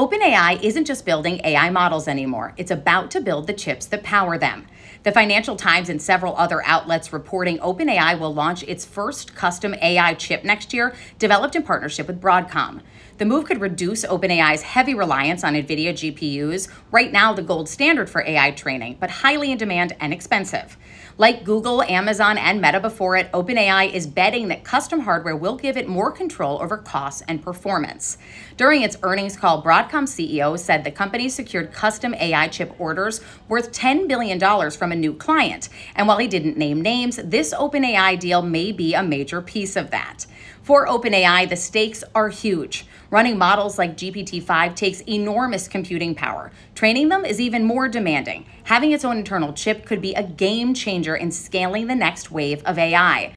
OpenAI isn't just building AI models anymore, it's about to build the chips that power them. The Financial Times and several other outlets reporting OpenAI will launch its first custom AI chip next year, developed in partnership with Broadcom. The move could reduce OpenAI's heavy reliance on NVIDIA GPUs, right now the gold standard for AI training, but highly in demand and expensive. Like Google, Amazon, and Meta before it, OpenAI is betting that custom hardware will give it more control over costs and performance. During its earnings call, Broadcom CEO said the company secured custom AI chip orders worth $10 billion from a new client. And while he didn't name names, this OpenAI deal may be a major piece of that. For OpenAI, the stakes are huge. Running models like GPT 5 takes enormous computing power. Training them is even more demanding. Having its own internal chip could be a game changer in scaling the next wave of AI.